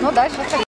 Ну, дальше.